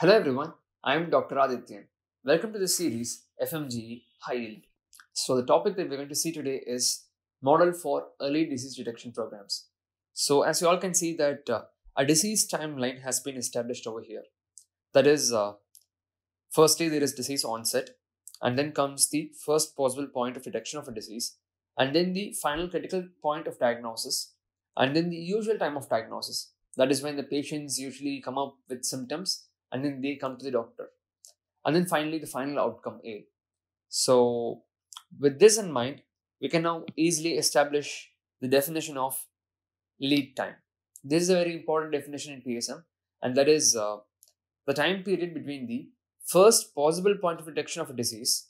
Hello everyone, I am Dr. Adityan. Welcome to the series FMGE High Yield. So the topic that we're going to see today is model for early disease detection programs. So as you all can see that uh, a disease timeline has been established over here. That is, uh, firstly there is disease onset and then comes the first possible point of detection of a disease and then the final critical point of diagnosis and then the usual time of diagnosis. That is when the patients usually come up with symptoms and then they come to the doctor. And then finally, the final outcome A. So, with this in mind, we can now easily establish the definition of lead time. This is a very important definition in PSM, and that is uh, the time period between the first possible point of detection of a disease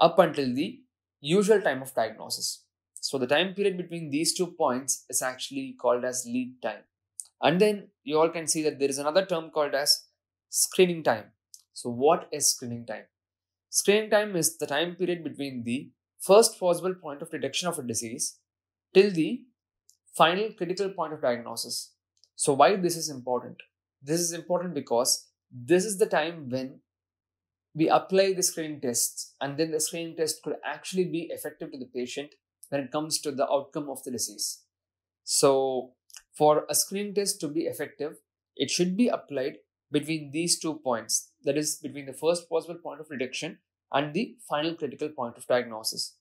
up until the usual time of diagnosis. So, the time period between these two points is actually called as lead time. And then you all can see that there is another term called as screening time. So, what is screening time? Screening time is the time period between the first possible point of detection of a disease till the final critical point of diagnosis. So, why this is important? This is important because this is the time when we apply the screening tests, and then the screening test could actually be effective to the patient when it comes to the outcome of the disease. So, for a screening test to be effective, it should be applied between these two points that is between the first possible point of detection and the final critical point of diagnosis.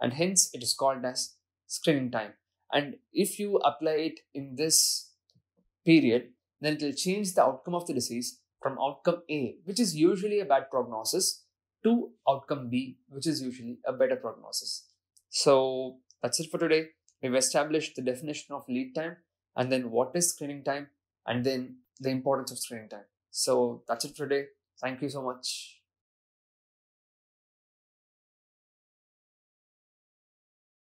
And hence it is called as screening time. And if you apply it in this period then it will change the outcome of the disease from outcome a which is usually a bad prognosis to outcome b which is usually a better prognosis. So that's it for today. We've established the definition of lead time and then what is screening time and then the importance of screening time so that's it for today. Thank you so much.